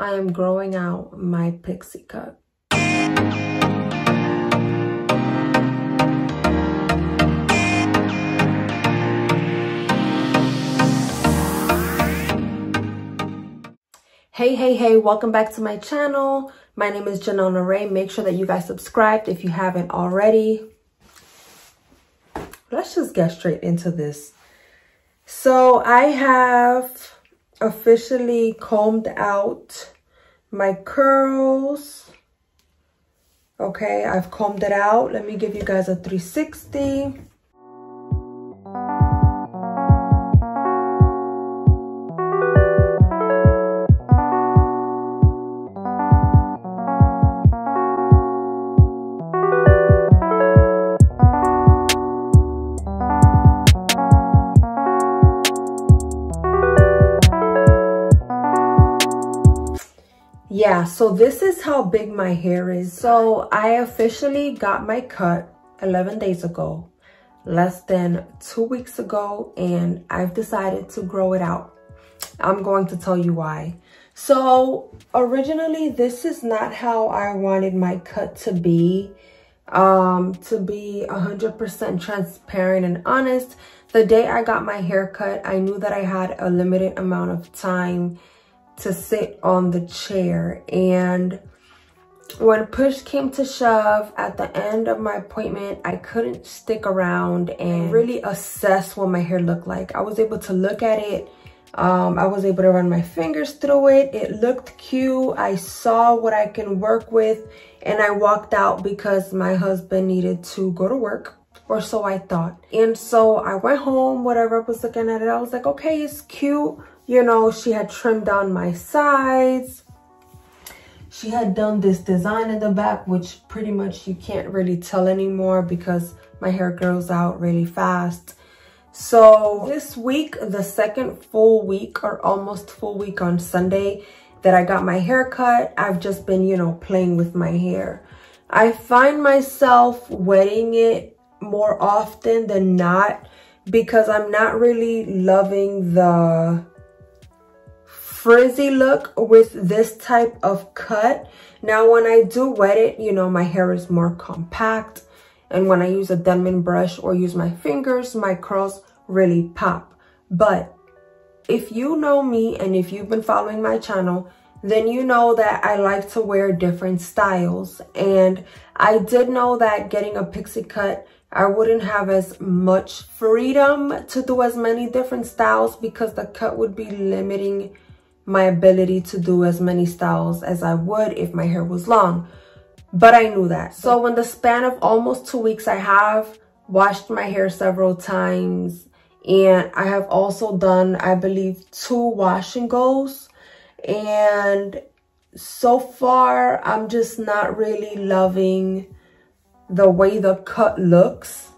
I am growing out my pixie cut. Hey, hey, hey, welcome back to my channel. My name is Ginelle Nere. Make sure that you guys subscribed if you haven't already. Let's just get straight into this. So I have officially combed out my curls. Okay, I've combed it out. Let me give you guys a 360. Yeah so this is how big my hair is. So i officially got my cut 11 days ago less than two weeks ago and i've decided to grow it out. I'm going to tell you why. So originally this is not how i wanted my cut to be um to be 100 percent transparent and honest. The day i got my haircut i knew that i had a limited amount of time to sit on the chair. And when push came to shove at the end of my appointment, I couldn't stick around and really assess what my hair looked like. I was able to look at it. Um, I was able to run my fingers through it. It looked cute. I saw what I can work with and I walked out because my husband needed to go to work or so I thought. And so I went home, whatever I was looking at it, I was like, okay, it's cute. You know, she had trimmed down my sides. She had done this design in the back, which pretty much you can't really tell anymore because my hair grows out really fast. So this week, the second full week or almost full week on Sunday that I got my hair cut, I've just been, you know, playing with my hair. I find myself wetting it more often than not because I'm not really loving the frizzy look with this type of cut. Now, when I do wet it, you know, my hair is more compact. And when I use a Denman brush or use my fingers, my curls really pop. But if you know me and if you've been following my channel, then you know that I like to wear different styles. And I did know that getting a pixie cut, I wouldn't have as much freedom to do as many different styles because the cut would be limiting my ability to do as many styles as I would if my hair was long. But I knew that. So in the span of almost two weeks, I have washed my hair several times. And I have also done, I believe, two wash and goes. And so far, I'm just not really loving the way the cut looks.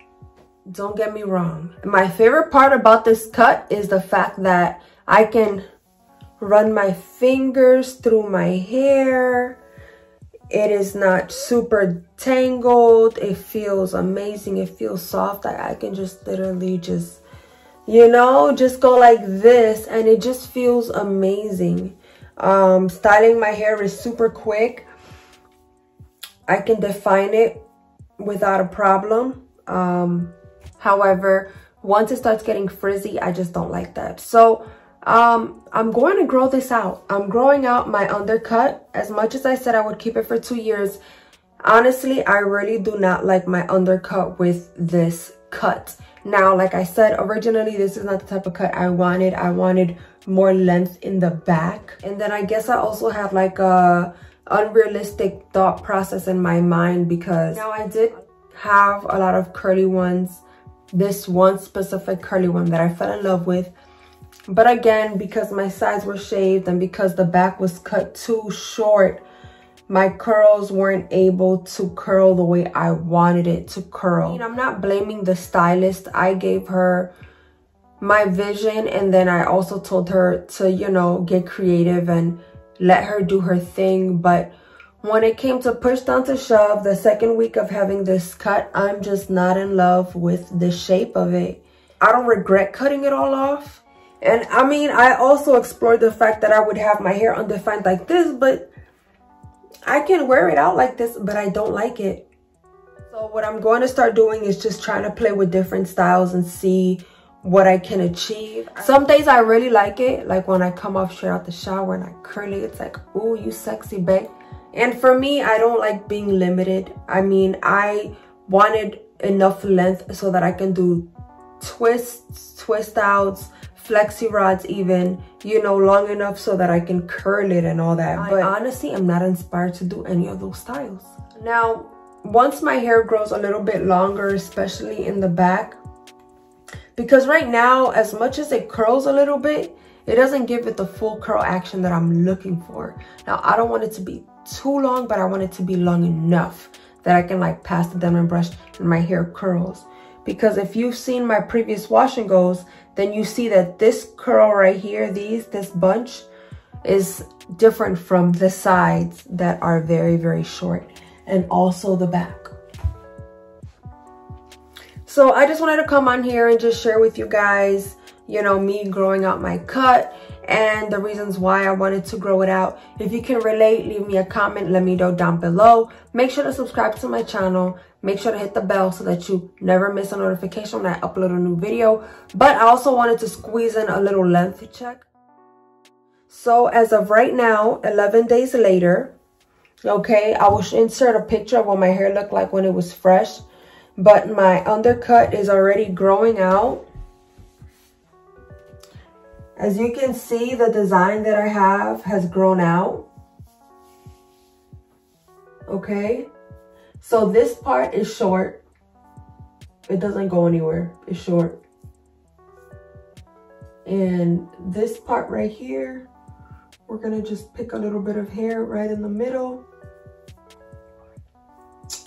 Don't get me wrong. My favorite part about this cut is the fact that I can run my fingers through my hair. It is not super tangled. It feels amazing. It feels soft. I, I can just literally just, you know, just go like this and it just feels amazing. Um, styling my hair is super quick. I can define it without a problem. Um, however, once it starts getting frizzy, I just don't like that. So um i'm going to grow this out. I'm growing out my undercut. As much as i said i would keep it for two years honestly i really do not like my undercut with this cut. Now like i said originally this is not the type of cut i wanted. I wanted more length in the back. And then i guess i also have like a unrealistic thought process in my mind because now i did have a lot of curly ones this one specific curly one that i fell in love with but again, because my sides were shaved and because the back was cut too short, my curls weren't able to curl the way I wanted it to curl. I mean, I'm not blaming the stylist. I gave her my vision and then I also told her to, you know, get creative and let her do her thing. But when it came to push down to shove, the second week of having this cut, I'm just not in love with the shape of it. I don't regret cutting it all off And I mean, I also explored the fact that I would have my hair undefined like this, but I can wear it out like this, but I don't like it. So what I'm going to start doing is just trying to play with different styles and see what I can achieve. Some days I really like it, like when I come off straight out the shower and I curl it, it's like, oh, you sexy babe. And for me, I don't like being limited. I mean, I wanted enough length so that I can do twists, twist outs, flexi rods even, you know, long enough so that I can curl it and all that. But honestly, I'm not inspired to do any of those styles. Now, once my hair grows a little bit longer, especially in the back, because right now, as much as it curls a little bit, it doesn't give it the full curl action that I'm looking for. Now, I don't want it to be too long, but I want it to be long enough that I can like pass the Denman brush and my hair curls. Because if you've seen my previous wash and goes, then you see that this curl right here, these, this bunch is different from the sides that are very, very short and also the back. So I just wanted to come on here and just share with you guys, you know, me growing out my cut and the reasons why I wanted to grow it out. If you can relate, leave me a comment. Let me know down below. Make sure to subscribe to my channel. Make sure to hit the bell so that you never miss a notification when I upload a new video. But I also wanted to squeeze in a little length check. So as of right now, 11 days later, okay, I will insert a picture of what my hair looked like when it was fresh. But my undercut is already growing out. As you can see, the design that I have has grown out. Okay. So this part is short. It doesn't go anywhere. It's short. And this part right here, we're gonna just pick a little bit of hair right in the middle.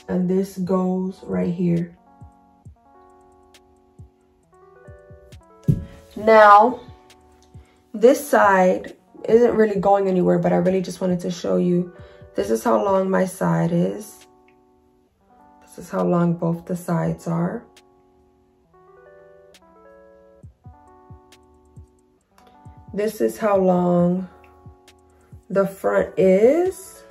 And this goes right here. Now, this side isn't really going anywhere, but I really just wanted to show you. This is how long my side is. This is how long both the sides are. This is how long the front is.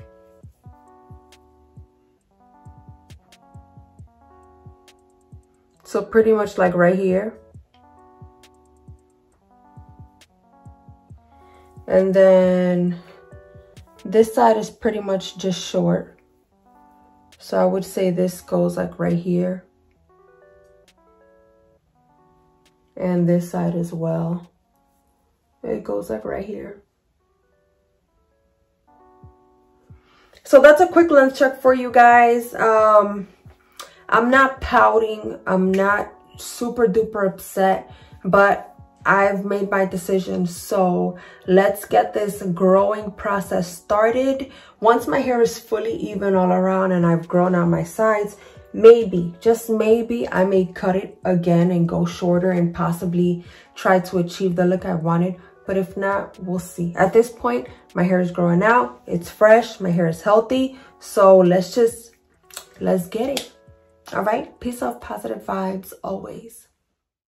So pretty much like right here. And then this side is pretty much just short. So I would say this goes like right here. And this side as well. It goes like right here. So that's a quick length check for you guys. Um, I'm not pouting. I'm not super duper upset, but I've made my decision. So let's get this growing process started. Once my hair is fully even all around and I've grown out my sides, maybe, just maybe, I may cut it again and go shorter and possibly try to achieve the look I wanted. But if not, we'll see. At this point, my hair is growing out. It's fresh. My hair is healthy. So let's just, let's get it. All right. Peace of positive vibes always.